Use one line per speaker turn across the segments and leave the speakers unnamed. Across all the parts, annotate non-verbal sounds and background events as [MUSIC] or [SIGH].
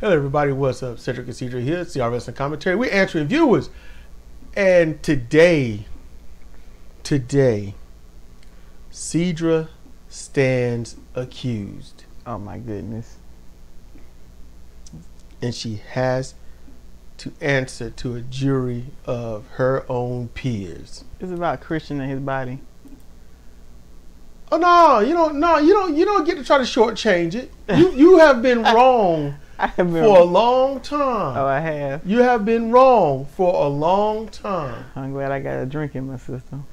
Hello, everybody. What's up? Cedric and Cedric here. CRS and commentary. We're answering viewers. And today, today, Sidra stands accused.
Oh my goodness.
And she has to answer to a jury of her own peers.
It's about Christian and his body.
Oh no, you don't no, you don't you don't get to try to shortchange it. You you have been [LAUGHS] wrong
I have been. [LAUGHS]
for a long time.
oh, I have.
You have been wrong for a long time.
I'm glad I got a drink in my system.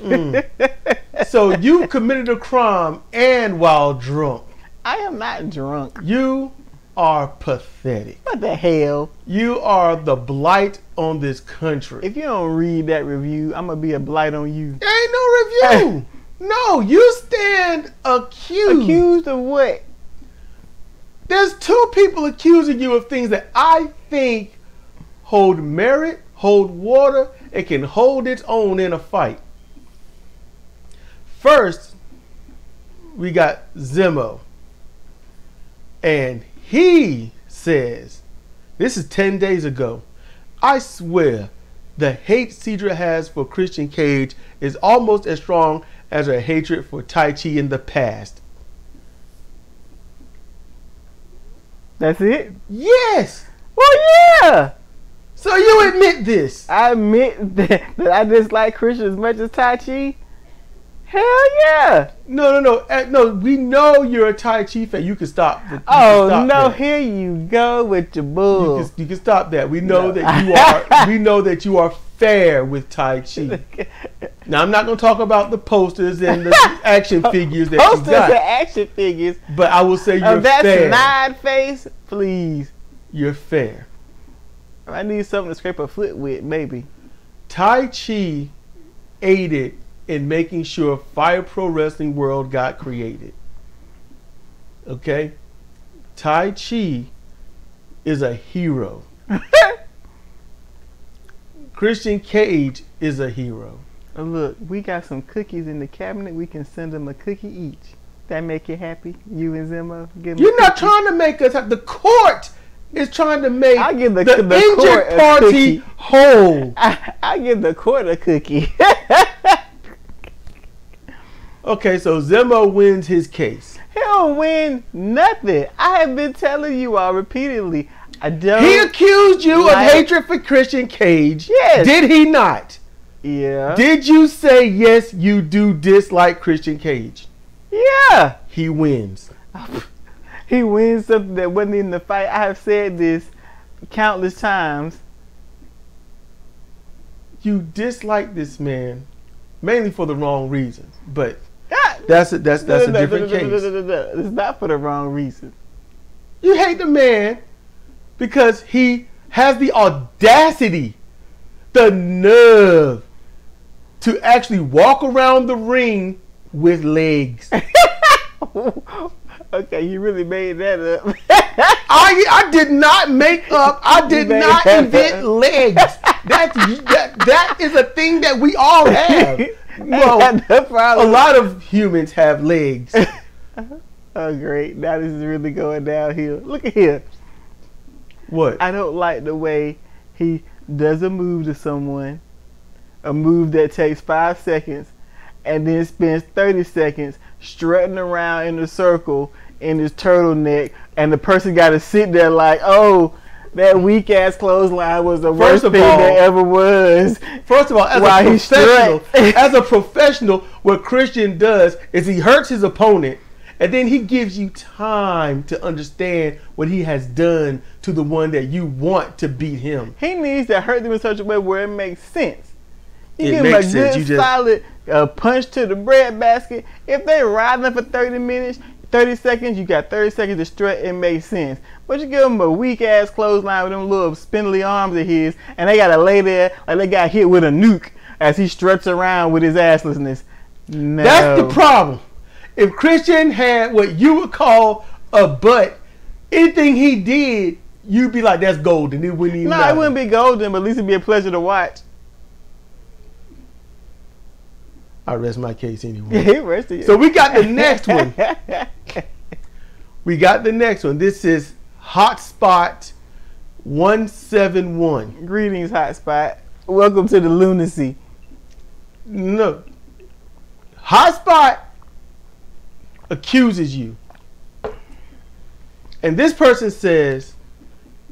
Mm. [LAUGHS] so you committed a crime and while drunk.
I am not drunk.
You are pathetic.
What the hell?
You are the blight on this country.
If you don't read that review, I'm gonna be a blight on you.
There ain't no review. [LAUGHS] no, you stand accused.
Accused of what?
There's two people accusing you of things that I think hold merit, hold water, and can hold its own in a fight. First, we got Zemo. And he says, this is 10 days ago, I swear the hate Sidra has for Christian Cage is almost as strong as her hatred for Taichi in the past.
That's it?
Yes!
Well, yeah.
So you admit this?
I admit that, that I dislike Christian as much as Taichi. Hell yeah.
No, no, no, uh, no. We know you're a Taichi fan. You can stop. the- you can
Oh
stop
no!
that.
Here you go with your
You can, you can stop that. We know
No.
that [LAUGHS] you are. we know that you are fair with Taichi. Now I'm not going to talk about the posters and the [LAUGHS] action figures that you
Posters and action figures
but I will say you're
of that
fair.
snide face, please.
You're fair.
I need something to scrape a foot with, maybe.
Taichi aided in making sure Fire Pro Wrestling World got created. Okay? Taichi is a hero. [LAUGHS] Christian Cage is a hero.
Oh, look, we got some cookies in the cabinet. We can send them a cookie each. That make you happy? You and Zemo? Give
You're not
cookie?
trying to make us have the court is trying to make
I'll give the-
the,
the
injured party whole. [LAUGHS]
I, I give the court a cookie. [LAUGHS]
Okay, so Zemo wins his case.
he don't win nothing. I have been telling you all repeatedly. I don't.
He accused you
Like-
of hatred for Christian Cage.
Yes.
Did he not?
Yeah.
Did you say yes, you do dislike Christian Cage?
yeah.
He wins. [LAUGHS]
He wins something that wasn't in the fight. I have said this countless times.
You dislike this man mainly for the wrong reasons. But
Ah,
that's a, that's that's a [LAUGHS] different case.
It's not for the wrong reason.
You hate the man because he has the audacity, the nerve to actually walk around the ring with legs. [LAUGHS]
okay, you really made that up. [LAUGHS]
I I did not make up. I did not invent legs. That's that that is a thing that we all [LAUGHS] have. Well, a lot of humans have legs.
Oh, great. Now this is really going downhill. Look at here.
What?
I don't like the way he does a move to someone, a move that takes five seconds, and then spends 30 seconds strutting around in a circle in his turtleneck, and the person got to sit there like, oh, that weak ass clothesline was the worst thing
all-
there ever was.
First of all, as
While
a professional, as a professional, what Christian does is he hurts his opponent, and then he gives you time to understand what he has done to the one that you want to beat him.
He needs to hurt them in such a way where it makes sense. You
It
give him a
sense.
good
just-
solid uh, punch to the bread basket. If they ride them for 30 minutes, 30 seconds, you got 30 seconds to strut, it makes sense. But you give him a weak ass clothesline with them little spindly arms of his, and they gotta lay there like they got hit with a nuke as he struts around with his asslessness. No.
That's the problem. If Christian had what you would call a butt, anything he did, you'd be like, "That's golden." It wouldn't even.
No,
matter.
it wouldn't be golden, but at least it'd be a pleasure to watch.
I rest my case anyway. [LAUGHS] So we got the next one. [LAUGHS] We got the next one. This is Hotspot 171.
Greetings, hotspot. Welcome to the lunacy.
No. Hotspot accuses you. And this person says,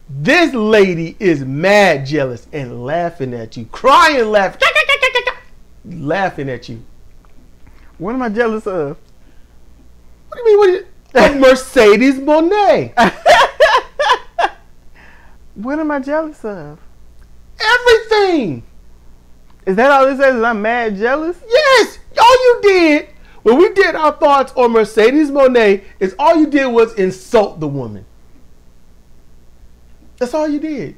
this lady is mad jealous and laughing at you, crying, laughing, laughing at you.
What am I jealous of?
What do you mean? What is [LAUGHS] a Mercedes Moné? [LAUGHS]
What am I jealous of?
Everything.
Is that all it says? Is I'm mad jealous?
Yes, all you did when we did our thoughts on Mercedes Moné is all you did was insult the woman. That's all you did.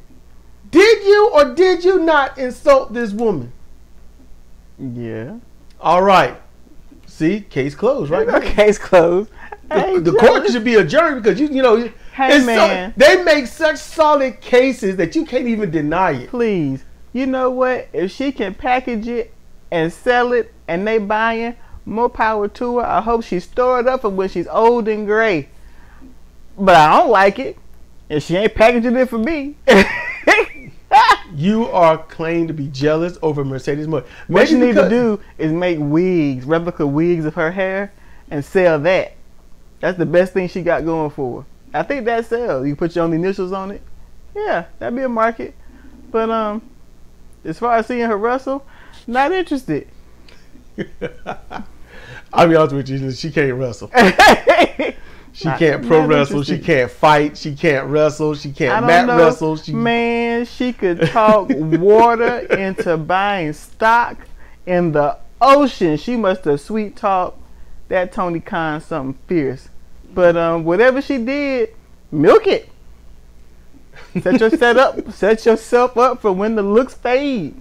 Did you or did you not insult this woman?
Yeah.
All right. See, case closed, right? [LAUGHS]
Case closed.
The,
ain't
the court should be adjourned because you you know
Hey,
it's so-
man.
they make such solid cases that you can't even deny it.
Please. You know what? If she can package it and sell it and they buying, more power to her. I hope she store it up for when she's old and gray. But I don't like it. And she ain't packaging it for me. [LAUGHS] [LAUGHS]
You are claimed to be jealous over Mercedes Moné.
what you need to do is make wigs, replica wigs of her hair, and sell that. That's the best thing she got going for her. I think that sells. You put your own initials on it. Yeah, that'd be a market. But um, as far as seeing her wrestle, not interested. [LAUGHS]
I'll be honest with you, she can't wrestle. [LAUGHS] She
Not-
can't pro wrestle. She can't fight. She can't wrestle. She can't mat
know,
wrestle. She,
man. She could [LAUGHS] talk water into buying stock in the ocean. She must have sweet talked that Tony Khan something fierce. But um, whatever she did, milk it. Set your set up. [LAUGHS] Set yourself up for when the looks fade.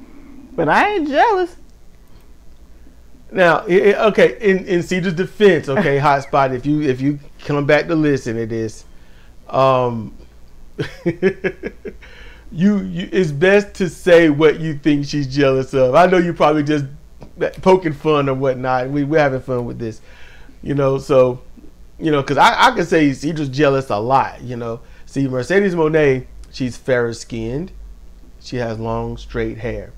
But I ain't jealous.
Now, okay, in in Sidra's defense, okay, [LAUGHS] hotspot. If you if you come back to listen to this, um, [LAUGHS] you you it's best to say what you think she's jealous of. I know you probably just poking fun or whatnot. We we're having fun with this, you know. So, you know, because I I can say Sidra's jealous a lot. You know, see Mercedes Moné, she's fairer skinned, she has long straight hair,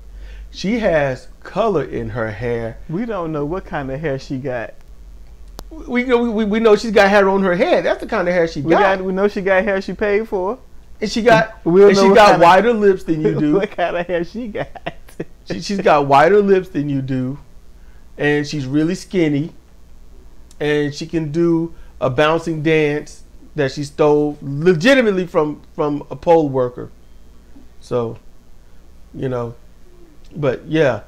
she has color in her hair
We don't know what kind of hair she got.
we know we, we know she's got hair on her head. That's the kind of hair she
We
got.
got. We know she got hair she paid for.
and she got
We don't
and she got wider lips than you [LAUGHS] do.
what kind of hair she got?
she, she's got wider lips than you do, and she's really skinny, and she can do a bouncing dance that she stole legitimately from from a pole worker. So, you know, but yeah,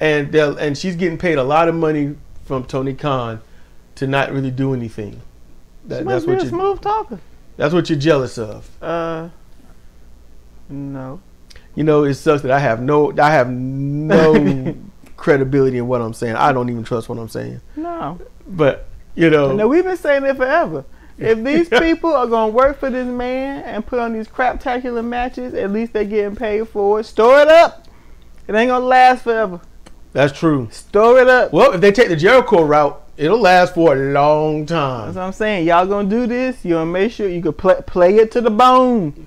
and and she's getting paid a lot of money from Tony Khan to not really do anything. That,
She
that's what you
smooth talker.
that's what you're jealous of.
Uh, no.
You know, it sucks that I have no I have no [LAUGHS] credibility in what I'm saying. I don't even trust what I'm saying.
No.
But you know,
No, we've been saying it forever. If these [LAUGHS] people are gonna work for this man and put on these crap craptacular matches, at least they're getting paid for it. Store it up. It ain't gonna last forever.
that's true.
Store it up.
Well, if they take the Jericho route, it'll last for a long time.
That's what I'm saying. Y'all gonna do this? You gonna make sure you can play play it to the bone.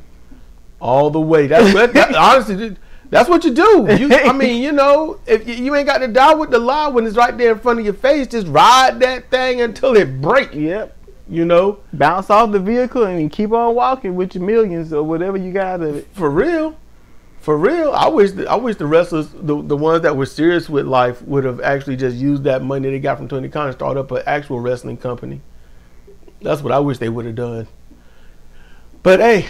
All the way. That's that, that- [LAUGHS] honestly that's what you do. You, I [LAUGHS] mean, you know, if you, you ain't got to die with the lie when it's right there in front of your face, just ride that thing until it break.
Yep.
You know,
Bounce off the vehicle and keep on walking with your millions or whatever you got of it.
for real. For real, I wish the, I wish the wrestlers, the, the ones that were serious with life, would have actually just used that money they got from Tony Khan and start up an actual wrestling company. That's what I wish they would have done. But hey,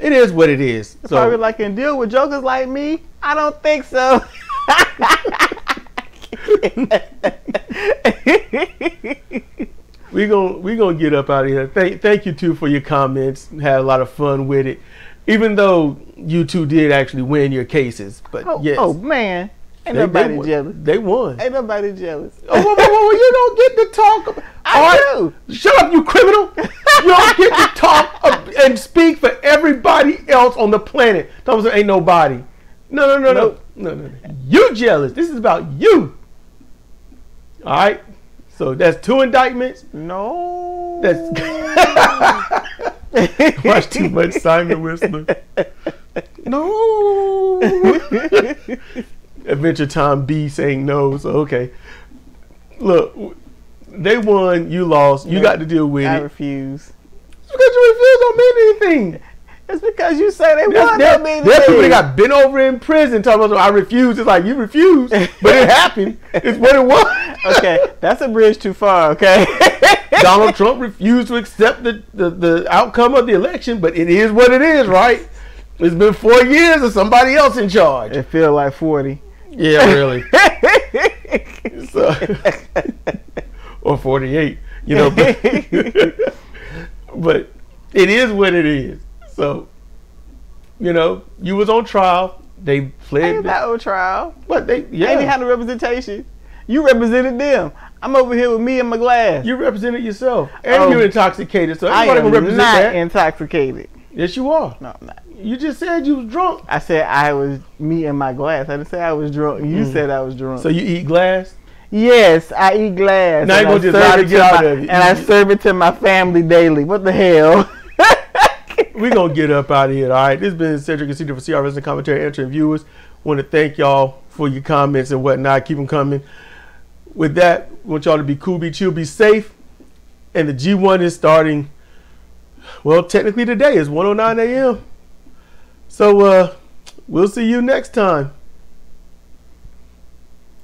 it is what it is.
So, Probably like can deal with jokers like me? I don't think so. [LAUGHS]
we gonna we gonna get up out of here. Thank thank you two for your comments. Had a lot of fun with it, even though you two did actually win your cases. But
oh,
yes,
oh man, ain't
they,
nobody
they
jealous.
They won.
Ain't nobody jealous.
Oh, whoa, whoa, whoa, you don't get to talk. About,
I
right, Shut up, you criminal! You don't get to [LAUGHS] talk and speak for everybody else on the planet. Thomas ain't nobody. No, no, no,
Nope.
no, no, no. You jealous? This is about you. All right. So that's two indictments.
No.
That's [LAUGHS] [LAUGHS] [LAUGHS] Watch too much Simon Whistler. No. [LAUGHS] Adventure Time B saying no. So okay. Look, they won. You lost. You got to deal with
I
it.
refuse.
It's because you refuse don't mean anything.
It's because you say they won. That mean
there's people that got bent over in prison talking about I refuse. It's like you refuse, but it happened. It's what it was. [LAUGHS]
okay, that's a bridge too far. Okay.
Donald Trump refused to accept the, the, the outcome of the election, but it is what it is, right? It's been four years of somebody else in charge.
it feel like forty.
Yeah, really. [LAUGHS] so, [LAUGHS] or 48, you know. But, [LAUGHS] but it is what it is. So, you know, you was on trial. They fled.
that old trial?
But they, yeah,
had no representation? You represented them. I'm over here with me and my glass.
you represented yourself, and
Oh.
you're intoxicated. So everybody gonna represent
not
that.
intoxicated.
yes, you are.
No, I'm not.
You just said you was drunk.
I said I was me and my glass. I didn't say I was drunk. You
Mm.
said I was drunk.
So you eat glass.
yes, I eat glass.
Now you
I
gonna just
serve
lie to
it
get out
my,
of it.
And I serve it to my family daily. What the hell? [LAUGHS]
We're gonna get up out of here. All right. This has been Cedric and Sidra for CRS and commentary answering viewers. Want to thank y'all for your comments and whatnot. Keep them coming. With that, I want y'all to be cool, be chill, be safe. And the G1 is starting. Well, technically today is 109 a.m. So uh, we'll see you next time.